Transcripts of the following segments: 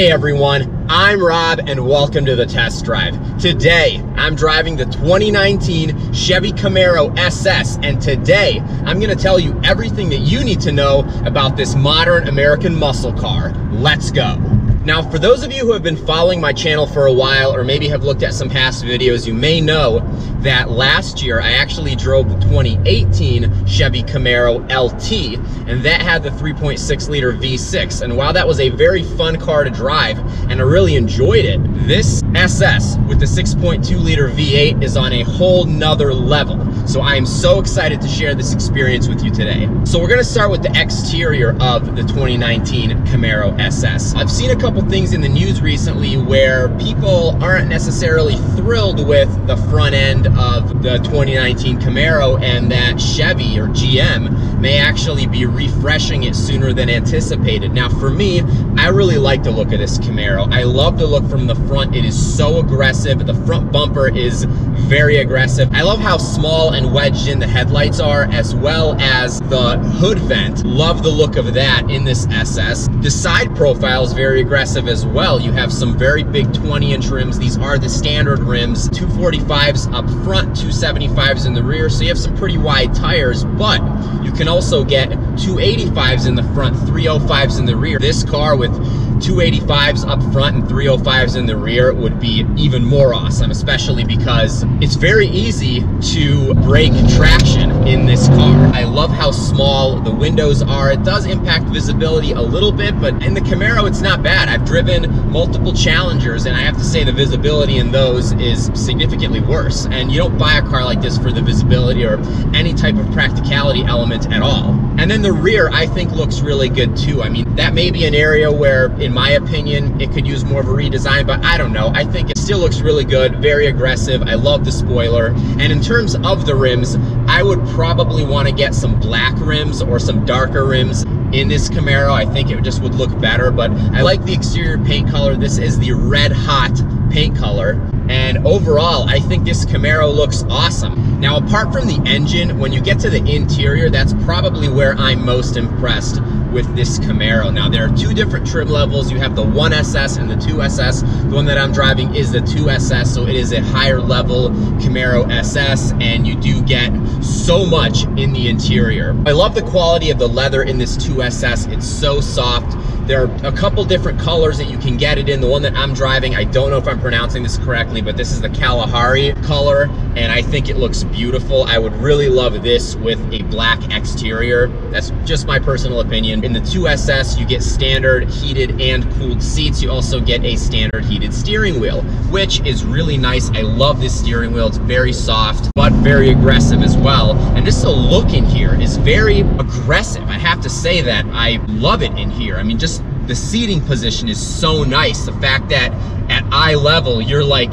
Hey everyone, I'm Rob and welcome to the test drive. Today, I'm driving the 2019 Chevy Camaro SS and today, I'm gonna tell you everything that you need to know about this modern American muscle car. Let's go. Now, for those of you who have been following my channel for a while, or maybe have looked at some past videos, you may know that last year I actually drove the 2018 Chevy Camaro LT, and that had the 3.6 liter V6. And while that was a very fun car to drive, and I really enjoyed it, this SS with the 6.2 liter V8 is on a whole nother level. So I am so excited to share this experience with you today. So we're gonna start with the exterior of the 2019 Camaro SS. I've seen a couple things in the news recently where people aren't necessarily thrilled with the front end of the 2019 Camaro and that Chevy or GM may actually be refreshing it sooner than anticipated. Now for me, I really like the look of this Camaro. I love the look from the front. It is so aggressive. The front bumper is very aggressive. I love how small and wedged in the headlights are as well as the hood vent. Love the look of that in this SS. The side profile is very aggressive as well. You have some very big 20 inch rims. These are the standard rims, 245s up front, 275s in the rear. So you have some pretty wide tires, but you can also get 285s in the front, 305s in the rear. This car with 285s up front and 305s in the rear would be even more awesome, especially because it's very easy to break traction in this car. I love how small the windows are. It does impact visibility a little bit, but in the Camaro, it's not bad. I've driven multiple Challengers, and I have to say the visibility in those is significantly worse. And you don't buy a car like this for the visibility or any type of practicality element at all. And then the rear, I think, looks really good too. I mean, that may be an area where, in my opinion, it could use more of a redesign, but I don't know. I think it still looks really good, very aggressive. I love the spoiler. And in terms of the rims, I would probably want to get some black rims or some darker rims in this Camaro. I think it just would look better, but I like the exterior paint color. This is the red hot paint color. And overall, I think this Camaro looks awesome. Now, apart from the engine, when you get to the interior, that's probably where I'm most impressed with this Camaro. Now, there are two different trim levels. You have the 1SS and the 2SS. The one that I'm driving is the 2SS, so it is a higher level Camaro SS, and you do get so much in the interior. I love the quality of the leather in this 2SS. It's so soft. There are a couple different colors that you can get it in. The one that I'm driving, I don't know if I'm pronouncing this correctly, but this is the Kalahari color, and I think it looks beautiful. I would really love this with a black exterior. That's just my personal opinion. In the 2SS, you get standard heated and cooled seats. You also get a standard heated steering wheel, which is really nice. I love this steering wheel. It's very soft, but very aggressive as well. And just the look in here is very aggressive. I have to say that I love it in here. I mean, just the seating position is so nice. The fact that at eye level, you're like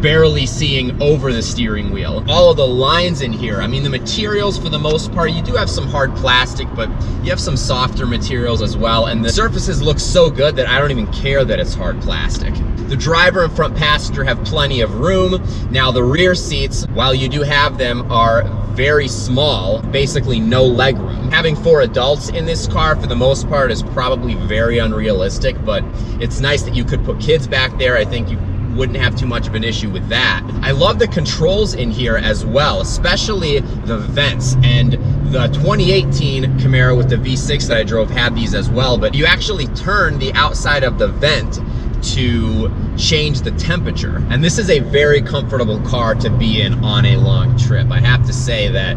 barely seeing over the steering wheel. All of the lines in here, I mean, the materials for the most part, you do have some hard plastic, but you have some softer materials as well. And the surfaces look so good that I don't even care that it's hard plastic. The driver and front passenger have plenty of room. Now the rear seats, while you do have them, are very small, basically no leg room. Having four adults in this car for the most part is probably very unrealistic, but it's nice that you could put kids back there. I think you wouldn't have too much of an issue with that. I love the controls in here as well, especially the vents and the 2018 Camaro with the V6 that I drove had these as well, but you actually turn the outside of the vent to change the temperature. And this is a very comfortable car to be in on a long trip. I have to say that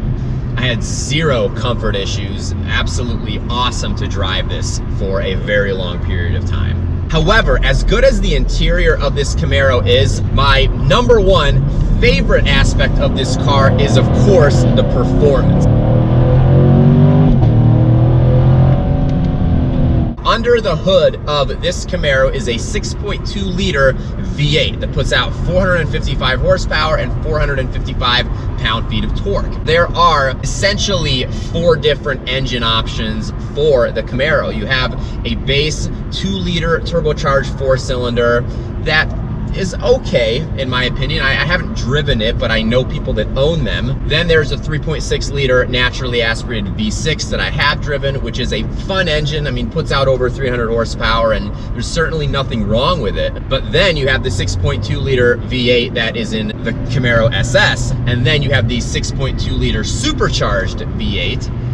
had zero comfort issues. Absolutely awesome to drive this for a very long period of time. However, as good as the interior of this Camaro is, my number one favorite aspect of this car is, of course, the performance. Under the hood of this Camaro is a 6.2 liter V8 that puts out 455 horsepower and 455 pound-feet of torque. There are essentially four different engine options for the Camaro. You have a base 2 liter turbocharged four cylinder that is okay, in my opinion. I, I, haven't driven it, but I know people that own them. Then there's a 3.6 liter naturally aspirated V6 that I have driven, which is a fun engine. I mean, puts out over 300 horsepower, and there's certainly nothing wrong with it. But then you have the 6.2 liter V8 that is in the Camaro SS, and then you have the 6.2 liter supercharged V8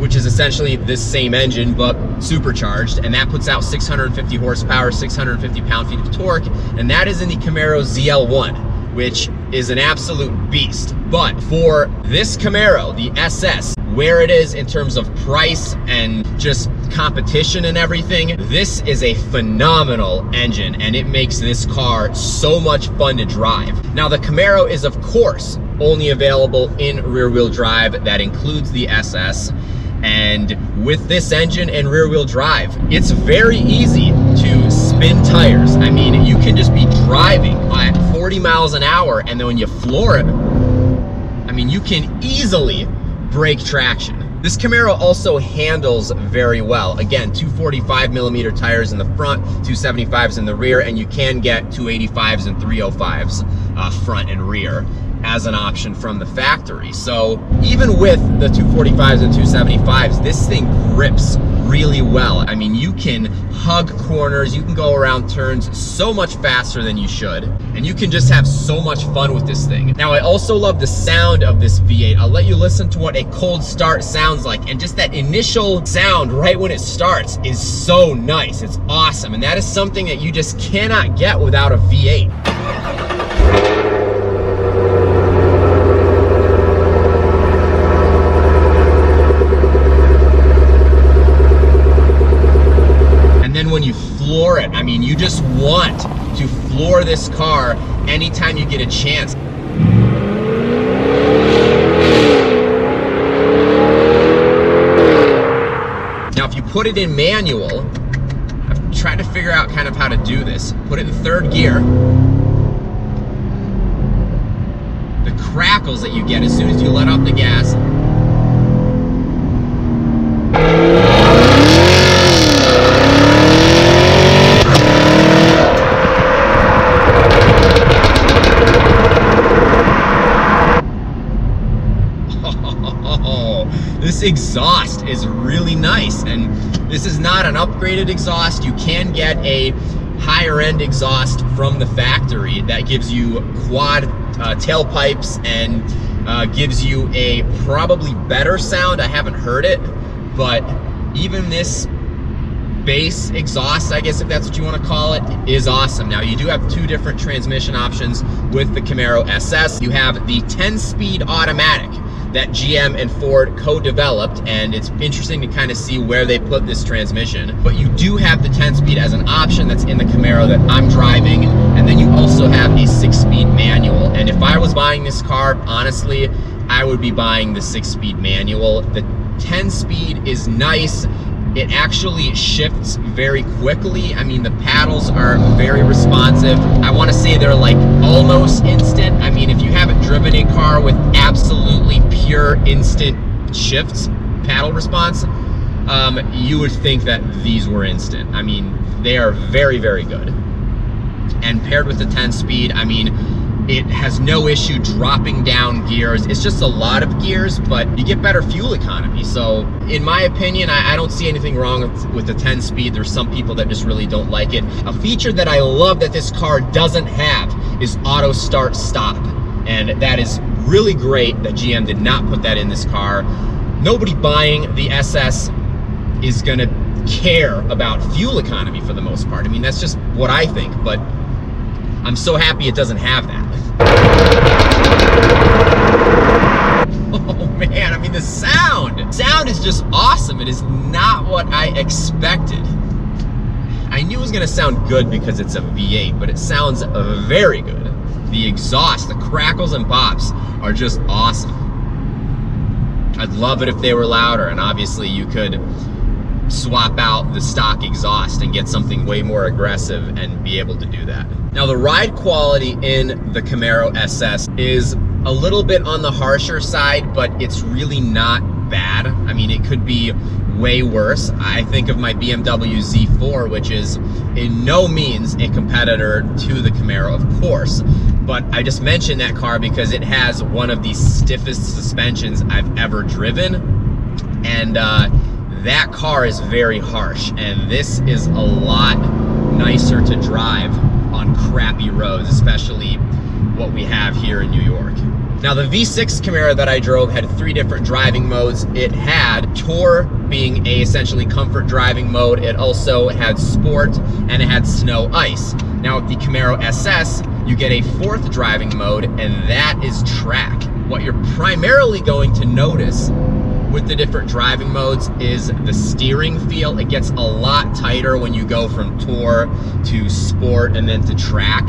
which is essentially this same engine but supercharged and that puts out 650 horsepower 650 pound-feet of torque and that is in the Camaro ZL1 which is an absolute beast but for this Camaro the SS where it is in terms of price and just competition and everything, this is a phenomenal engine and it makes this car so much fun to drive. Now the Camaro is of course only available in rear wheel drive. That includes the SS. And with this engine and rear wheel drive, it's very easy to spin tires. I mean, you can just be driving at 40 miles an hour and then when you floor it, I mean, you can easily break traction. This Camaro also handles very well. Again, 245 millimeter tires in the front, 275s in the rear, and you can get 285s and 305s uh, front and rear as an option from the factory. So even with the 245s and 275s, this thing grips really well. I mean, you can hug corners, you can go around turns so much faster than you should, and you can just have so much fun with this thing. Now, I also love the sound of this V8. I'll let you listen to what a cold start sounds like, and just that initial sound right when it starts is so nice. It's awesome, and that is something that you just cannot get without a V8. floor it. I mean, you just want to floor this car anytime you get a chance. Now, if you put it in manual, I've tried to figure out kind of how to do this. Put it in third gear. The crackles that you get as soon as you let off the gas this exhaust is really nice and this is not an upgraded exhaust. You can get a higher end exhaust from the factory that gives you quad uh, tailpipes and uh, gives you a probably better sound. I haven't heard it, but even this base exhaust, I guess if that's what you want to call it, is awesome. Now you do have two different transmission options with the Camaro SS. You have the 10 speed automatic, that GM and Ford co-developed and it's interesting to kind of see where they put this transmission. But you do have the 10-speed as an option that's in the Camaro that I'm driving and then you also have a 6-speed manual. And if I was buying this car, honestly, I would be buying the 6-speed manual. The 10-speed is nice it actually shifts very quickly. I mean, the paddles are very responsive. I want to say they're like almost instant. I mean, if you haven't driven a car with absolutely pure instant shifts, paddle response, um, you would think that these were instant. I mean, they are very, very good. And paired with the 10 speed, I mean, it has no issue dropping down gears. It's just a lot of gears, but you get better fuel economy. So in my opinion, I, I don't see anything wrong with, with the 10 speed. There's some people that just really don't like it. A feature that I love that this car doesn't have is auto start stop. And that is really great that GM did not put that in this car. Nobody buying the SS is gonna care about fuel economy for the most part. I mean, that's just what I think, but I'm so happy it doesn't have that. Oh man, I mean the sound. Sound is just awesome. It is not what I expected. I knew it was gonna sound good because it's a V8, but it sounds very good. The exhaust, the crackles and pops are just awesome. I'd love it if they were louder, and obviously you could swap out the stock exhaust and get something way more aggressive and be able to do that. Now the ride quality in the Camaro SS is a little bit on the harsher side, but it's really not bad. I mean, it could be way worse. I think of my BMW Z4, which is in no means a competitor to the Camaro, of course. But I just mentioned that car because it has one of the stiffest suspensions I've ever driven. And uh, that car is very harsh. And this is a lot nicer to drive on crappy roads, especially what we have here in New York. Now the V6 Camaro that I drove had three different driving modes. It had Tour being a essentially comfort driving mode. It also had Sport and it had Snow Ice. Now with the Camaro SS, you get a fourth driving mode and that is Track. What you're primarily going to notice with the different driving modes is the steering feel. It gets a lot tighter when you go from Tour to Sport and then to Track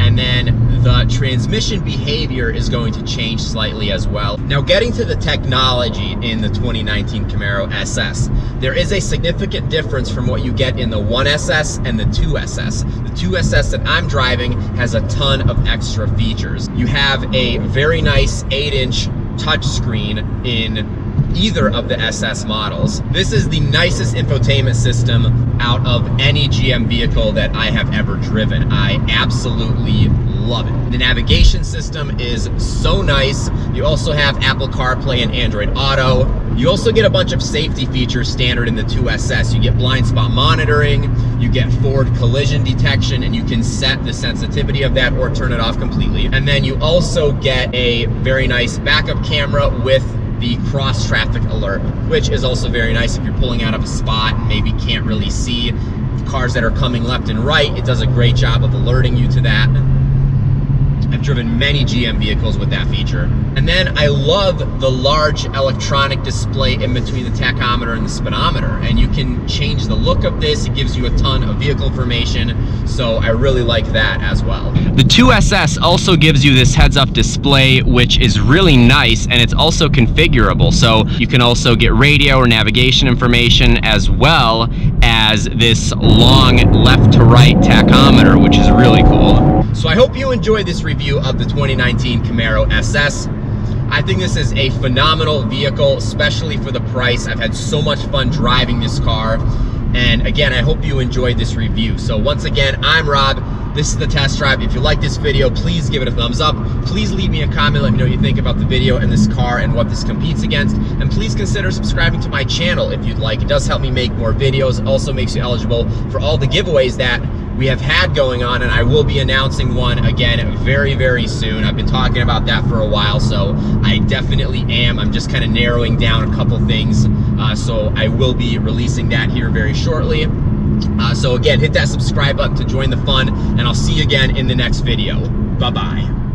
and then the transmission behavior is going to change slightly as well. Now getting to the technology in the 2019 Camaro SS, there is a significant difference from what you get in the 1SS and the 2SS. The 2SS that I'm driving has a ton of extra features. You have a very nice 8-inch touchscreen in either of the SS models. This is the nicest infotainment system out of any GM vehicle that I have ever driven. I absolutely love it. The navigation system is so nice. You also have Apple CarPlay and Android Auto. You also get a bunch of safety features standard in the 2SS. You get blind spot monitoring, you get forward collision detection, and you can set the sensitivity of that or turn it off completely. And then you also get a very nice backup camera with the cross traffic alert, which is also very nice if you're pulling out of a spot and maybe can't really see cars that are coming left and right. It does a great job of alerting you to that. I've driven many GM vehicles with that feature. And then I love the large electronic display in between the tachometer and the speedometer. And you can change the look of this. It gives you a ton of vehicle information. So I really like that as well. The 2SS also gives you this heads up display, which is really nice. And it's also configurable. So you can also get radio or navigation information as well as this long left to right tachometer, which is really cool. So I hope you enjoyed this review of the 2019 Camaro SS. I think this is a phenomenal vehicle, especially for the price. I've had so much fun driving this car. And again, I hope you enjoyed this review. So once again, I'm Rob. This is the test drive. If you like this video, please give it a thumbs up. Please leave me a comment. Let me know what you think about the video and this car and what this competes against. And please consider subscribing to my channel if you'd like. It does help me make more videos. Also makes you eligible for all the giveaways that we have had going on and I will be announcing one again very, very soon. I've been talking about that for a while, so I definitely am. I'm just kind of narrowing down a couple things. Uh, so I will be releasing that here very shortly. Uh, so again, hit that subscribe button to join the fun, and I'll see you again in the next video. Bye-bye.